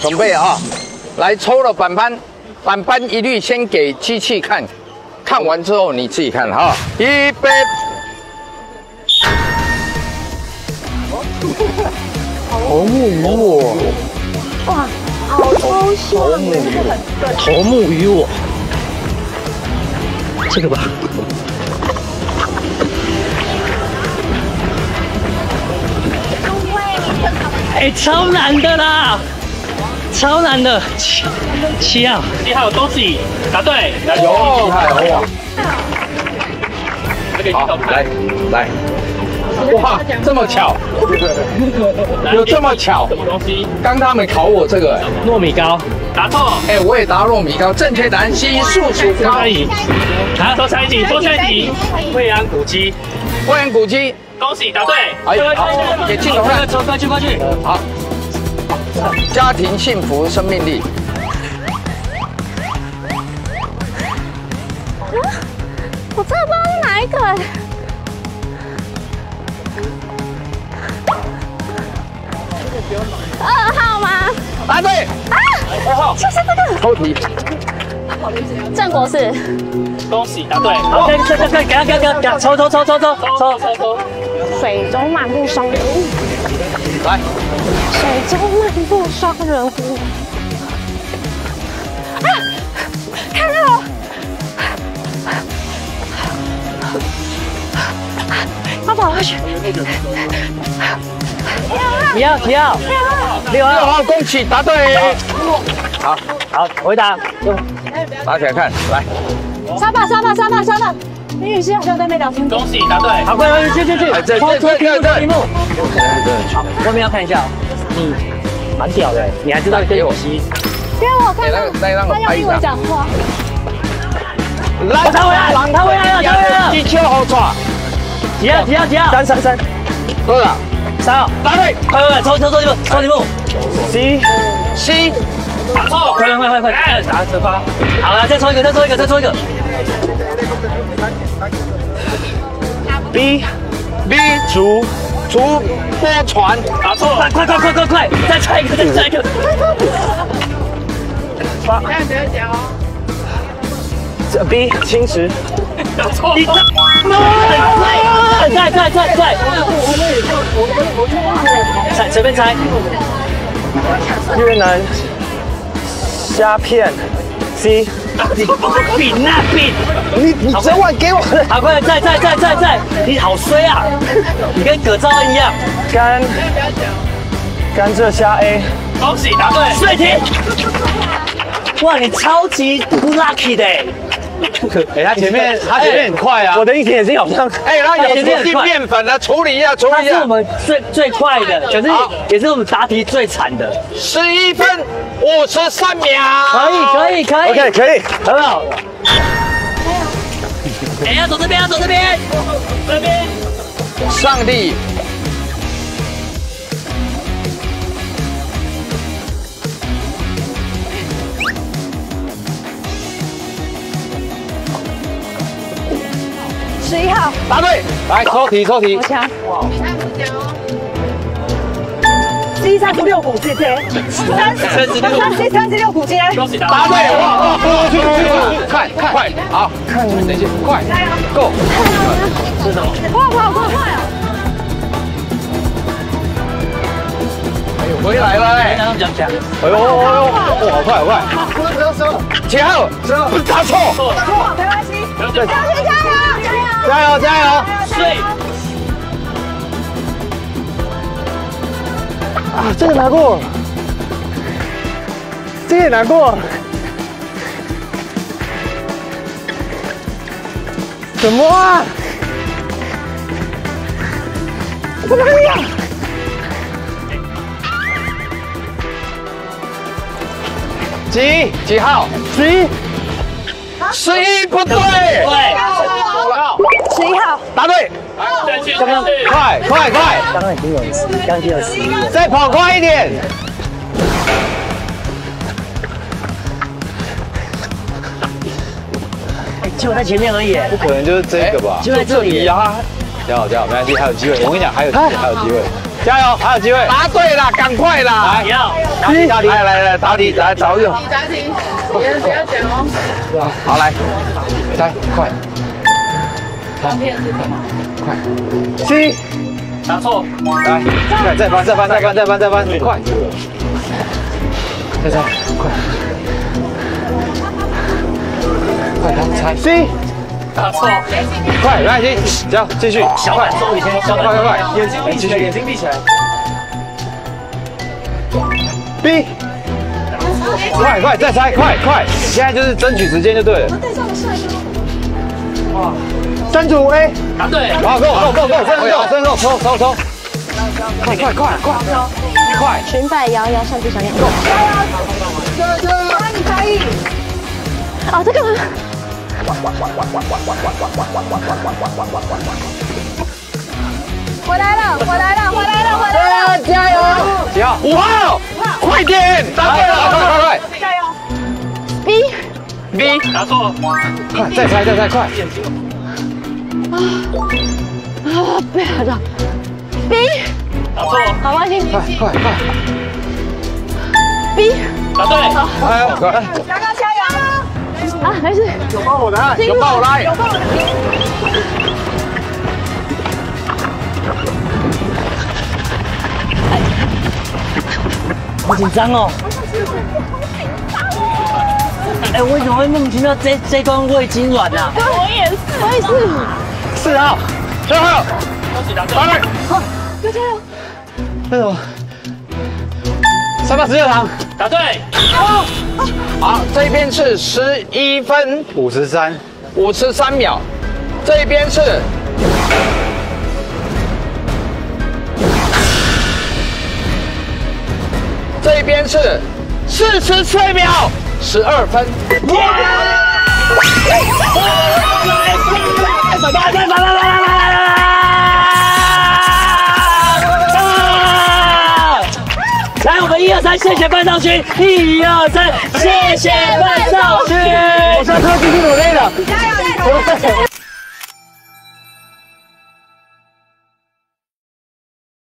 准备啊，来抽了板板，板板一律先给机器看，看完之后你自己看哈。预备。头目鱼我，哇，好抽象。头目鱼我，头目鱼我，这个吧。哎，超难的啦，超难的，七七号，七号恭喜答对，有厉害哇！好，来来。哇，这么巧，有这么巧？什么东西？刚他们考我这个糯米糕，答错。哎，我也答糯米糕，正确答案是素薯糕。好，多猜一题，多猜一题。惠阳古鸡，惠阳古鸡，恭喜答对。哎，好，给镜头看，快去快去。好，家庭幸福生命力。我真的不知道是哪一个。二号吗？答对。啊，二号，就是这个。抽题。郑国士。恭喜答对。好，给给给给给给给，抽抽抽抽抽抽抽抽。水中漫步双人舞。来。水中漫步双人舞。啊！看到。要跑回去。几号？几号？六号。六号，恭喜答对。好，好，回答。拿起来看，来。沙发，沙发，沙发，沙发。林雨欣，我在那边聊天。恭喜答对。好，快快去去去。这这这这题目。好，外面要看一下。你，蛮屌的，你还知道给我吸？给我看。来，让我拍一下。讲话。来，他回来，他回来了，他回来了。地球好抓。几号？几号？几号？三三三。多少？三号，答对，快快快，抽抽抽题目，抽题目，C C，错，快快快快快，打十八，好了，再抽一个，再抽一个，再抽一个，B B 竹竹波船，打错，快快快快快快，再猜一个，再猜一个，八，不要讲哦。B 青石，打错，在在在在，猜随便猜，越南虾片，C，饼啊饼，你你整碗给我，好快在在在在在，你好衰啊，你跟葛兆恩一样，甘甘蔗虾 A，恭喜答对，水停，哇你超级 lucky 的。哎，他前面他前面很快啊！我的一眼睛好像哎，他有前进面粉了，处理一下，处理一下。是我们最最快的，可是也是我们答题最惨的。十一分五十三秒，可以可以可以，OK 可以，很好。哎，要走这边，要走这边，这边。上帝。答对，来抽题抽题。好强！哇三十六股接接，三三十六股接，答对！哇哇！快快快！好，看等一下，快，Go！是什么？快快快快啊！哎呦，回来了哎！哎呦哎呦，哇，好快好快！几号？十号，答错，答错，没关系，加油加油！加油加油！睡啊，这个难过，这个也难过，什么啊？我哪里呀？几几号？十一，十一不对，对。十一号，答对。刚刚快快快，刚刚已经有十，刚刚已经有十一了。再跑快一点。就在前面而已。不可能就是这个吧？就在这里呀。加油加油，没关系，还有机会。我跟你讲，还有机会，还有机会。加油，还有机会。答对了，赶快啦！不要，答题，答题，来来来，答题，来找一个。答题，别人不要讲哦。好，来，来，快，三片子快，七，答错，来，再再翻，再翻，再翻，再翻，再翻，快，再猜，快，快，他猜，C，答错，快，来，行，行，继续，小快，收以前小快，快快，眼睛闭起来，眼睛闭起来。B，快快再猜，快快，现在就是争取时间就对了。哇，三组 A，答对，好，Go Go Go Go，真够，真够，抽抽抽，快快快快快，裙摆摇摇，橡皮小鸟。你可以。哦，这个吗？回来了，回来了，回来了，回来了！加油！几号？五号，快点，答对了，快快快加油！B，B，答错，快再猜再猜，快，啊，不要这样。B 打错，好吧，行。快快快，B 答对，好，加油加油！啊，没事。有帮我来，有帮我来，好紧张哦。哎，为什么会莫名其妙这这关胃痉挛啊？我也是，我也是。四号，六号，恭喜答对，八号，加油！那什么？三八十六堂，答对，好，这边是十一分。五十三，五十三秒，这边是。这边是。四十四秒。十二分。来，我们一二三，谢谢范少勋，一二三，谢谢范少勋。我上课继续努力了。加油！加油！